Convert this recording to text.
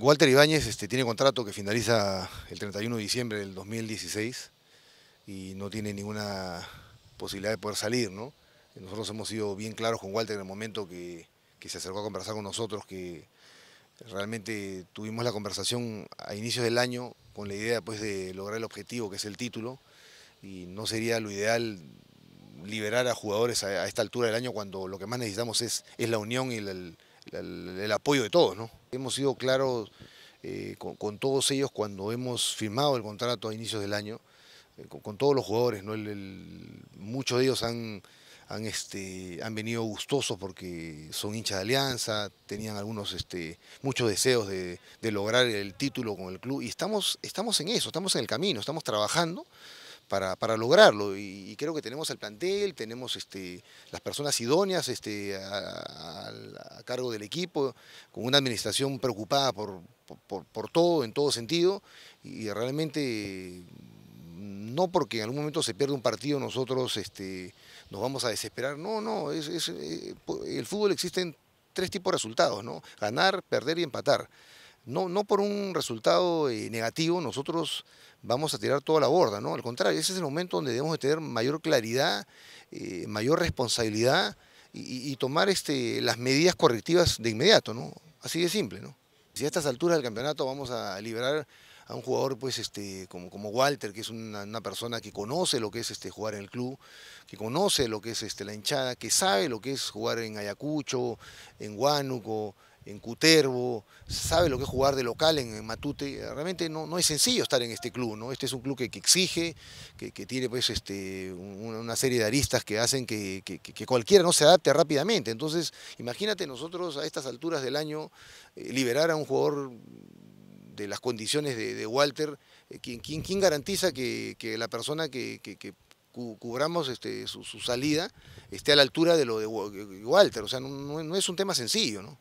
Walter Ibáñez este, tiene contrato que finaliza el 31 de diciembre del 2016 y no tiene ninguna posibilidad de poder salir, ¿no? Nosotros hemos sido bien claros con Walter en el momento que, se acercó a conversar con nosotros, que realmente tuvimos la conversación a inicios del año con la idea pues, de lograr el objetivo, que es el título, y no sería lo ideal liberar a jugadores a, esta altura del año cuando lo que más necesitamos es, la unión y el, apoyo de todos. Hemos sido claros eh, con, todos ellos cuando hemos firmado el contrato a inicios del año, eh, con, todos los jugadores. muchos de ellos han este, han venido gustosos porque son hinchas de Alianza, tenían algunos, este, muchos deseos de, lograr el título con el club y estamos, estamos en eso, estamos en el camino, estamos trabajando para, lograrlo y, creo que tenemos el plantel, tenemos este, las personas idóneas este, a, cargo del equipo, con una administración preocupada por, por todo, en todo sentido y realmente no porque en algún momento se pierde un partido nosotros este, nos vamos a desesperar. No, no, es, eh, el fútbol existen tres tipos de resultados, ¿no? Ganar, perder y empatar. No, no por un resultado eh, negativo nosotros vamos a tirar toda la borda, ¿no? Al contrario, ese es el momento donde debemos de tener mayor claridad, eh, mayor responsabilidad y, tomar este, las medidas correctivas de inmediato, ¿no? Así de simple, ¿no? Si a estas alturas del campeonato vamos a liberar a un jugador pues este como, como Walter, que es una, persona que conoce lo que es este jugar en el club, que conoce lo que es este la hinchada, que sabe lo que es jugar en Ayacucho, en Huánuco, en Cutervo, sabe lo que es jugar de local en, Matute. Realmente no, no, es sencillo estar en este club, ¿no? Este es un club que, exige, que, tiene pues este, una serie de aristas que hacen que, cualquiera no se adapte rápidamente. Entonces, imagínate nosotros a estas alturas del año eh, liberar a un jugador de las condiciones de, Walter, eh, ¿quién, garantiza que, la persona que, cubramos este, su, salida esté a la altura de lo de Walter? O sea, no, no es un tema sencillo, ¿no?